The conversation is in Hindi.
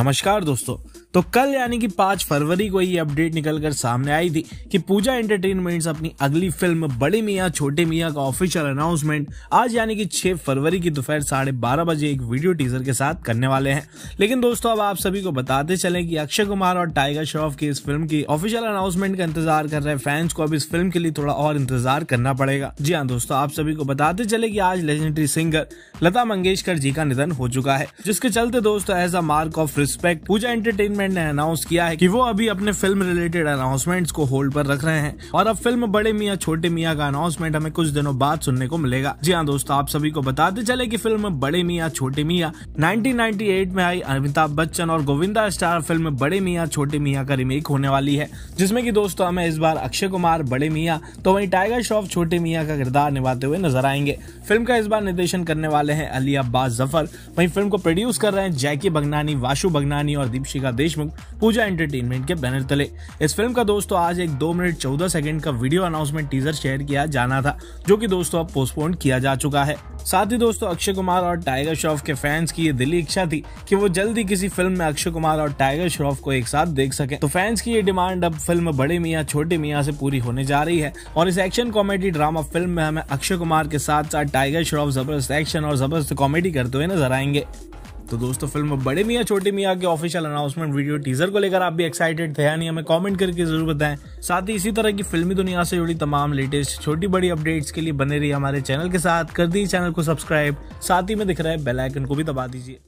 नमस्कार दोस्तों। तो कल यानी कि पाँच फरवरी को ये अपडेट निकलकर सामने आई थी कि पूजा एंटरटेनमेंट्स अपनी अगली फ़िल्म बड़े मियाँ, छोटे मियाँ का ऑफिशियल अनाउंसमेंट आज यानी कि 6 फरवरी की दोपहर साढ़े बारह बजे एक वीडियो टीजर के साथ करने वाले हैं। लेकिन दोस्तों, अब आप सभी को बताते चले कि अक्षय कुमार और टाइगर श्रॉफ की इस फ़िल्म की ऑफिशियल अनाउंसमेंट का इंतज़ार कर रहे फैंस को अब इस फ़िल्म के लिए थोड़ा और इंतज़ार करना पड़ेगा। जी हाँ दोस्तों, आप सभी को बताते चले की आज लेजेंडरी सिंगर लता मंगेशकर जी का निधन हो चुका है, जिसके चलते दोस्तों as a mark of respect Pooja entertainment ने अनाउंस किया है कि वो अभी अपने फ़िल्म रिलेटेड अनाउंसमेंट्स को होल्ड पर रख रहे हैं। और अब फ़िल्म बड़े मियाँ, छोटे मियाँ का अनाउंसमेंट हमें कुछ दिनों बाद सुनने को मिलेगा। जी हाँ दोस्तों, आप सभी को बताते चले की फ़िल्म बड़े मियाँ, छोटे मियाँ नाइनटीन में आई अमिताभ बच्चन और गोविंदा स्टार फ़िल्म बड़े मियाँ, छोटे मियाँ का रिमेक होने वाली है। जिसमें की दोस्तों हमें इस बार अक्षय कुमार बड़े मियाँ तो वही टाइगर श्रॉफ छोटे मियाँ का किरदार निभाते हुए नज़र आएँगे। फ़िल्म का इस बार निर्देशन करने वाले हैं अली अब्बास ज़फ़र। वही फ़िल्म को प्रोड्यूस कर रहे हैं जैकी बगनानी, वाशु बगनानी और दीपशिका देशमुख पूजा एंटरटेनमेंट के बैनर तले। इस फ़िल्म का दोस्तों, आज एक दो मिनट चौदह सेकंड का वीडियो अनाउंसमेंट टीजर शेयर किया जाना था, जो कि दोस्तों अब पोस्टपोन किया जा चुका है। साथ ही दोस्तों, अक्षय कुमार और टाइगर श्रॉफ के फैंस की ये दिली इच्छा थी कि वो जल्दी किसी फ़िल्म में अक्षय कुमार और टाइगर श्रॉफ को एक साथ देख सके। तो फैंस की ये डिमांड अब फ़िल्म बड़े मियाँ, छोटे मियाँ से पूरी होने जा रही है। और इस एक्शन कॉमेडी ड्रामा फ़िल्म में हमें अक्षय कुमार के साथ साथ टाइगर श्रॉफ ज़बरदस्त एक्शन और ज़बरदस्त कॉमेडी करते हुए नज़र आएँगे। तो दोस्तों, फ़िल्म बड़े मियाँ, छोटे मियाँ के ऑफिशियल अनाउंसमेंट वीडियो टीजर को लेकर आप भी एक्साइटेड थे यानी हमें कमेंट करके ज़रूर बताएँ। साथ ही इसी तरह की फिल्मी दुनिया से जुड़ी तमाम लेटेस्ट छोटी बड़ी अपडेट्स के लिए बने रही हमारे चैनल के साथ। कर दी चैनल को सब्सक्राइब साथ ही में दिख रहा है बेलाइकन को भी दबा दीजिए।